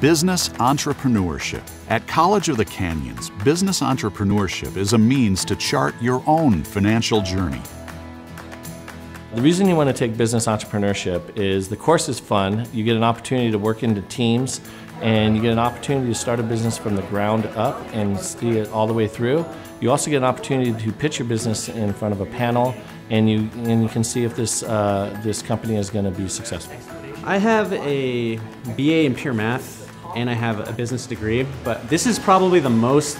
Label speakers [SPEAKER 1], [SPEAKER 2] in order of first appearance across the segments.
[SPEAKER 1] Business Entrepreneurship. At College of the Canyons, business entrepreneurship is a means to chart your own financial journey.
[SPEAKER 2] The reason you want to take business entrepreneurship is the course is fun. You get an opportunity to work into teams and you get an opportunity to start a business from the ground up and see it all the way through. You also get an opportunity to pitch your business in front of a panel and you, and you can see if this, uh, this company is going to be successful.
[SPEAKER 3] I have a BA in pure math and I have a business degree, but this is probably the most,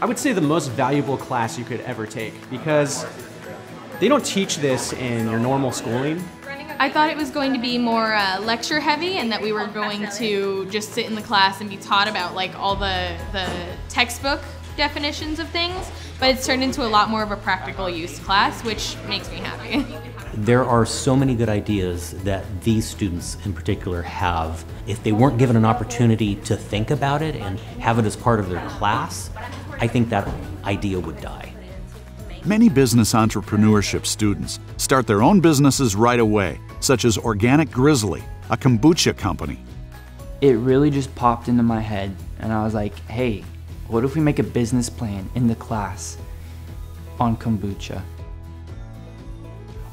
[SPEAKER 3] I would say the most valuable class you could ever take because they don't teach this in your normal schooling.
[SPEAKER 4] I thought it was going to be more uh, lecture heavy and that we were going to just sit in the class and be taught about like all the, the textbook definitions of things, but it's turned into a lot more of a practical use class, which makes me happy.
[SPEAKER 5] There are so many good ideas that these students in particular have. If they weren't given an opportunity to think about it and have it as part of their class, I think that idea would die.
[SPEAKER 1] Many business entrepreneurship students start their own businesses right away, such as Organic Grizzly, a kombucha company.
[SPEAKER 6] It really just popped into my head, and I was like, hey, what if we make a business plan in the class on kombucha?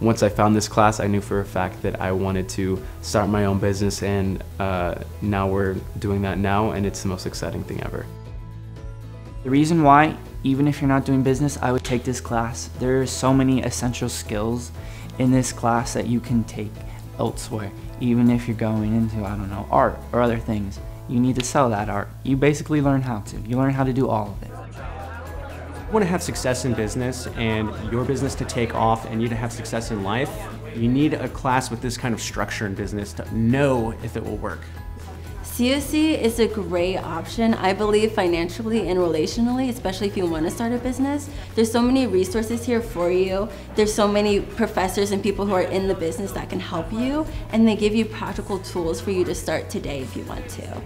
[SPEAKER 7] Once I found this class, I knew for a fact that I wanted to start my own business, and uh, now we're doing that now, and it's the most exciting thing ever.
[SPEAKER 6] The reason why, even if you're not doing business, I would take this class. There are so many essential skills in this class that you can take elsewhere, even if you're going into, I don't know, art or other things. You need to sell that art. You basically learn how to. You learn how to do all of it
[SPEAKER 3] want to have success in business and your business to take off and you to have success in life, you need a class with this kind of structure in business to know if it will work.
[SPEAKER 8] COC is a great option, I believe, financially and relationally, especially if you want to start a business. There's so many resources here for you. There's so many professors and people who are in the business that can help you, and they give you practical tools for you to start today if you want to.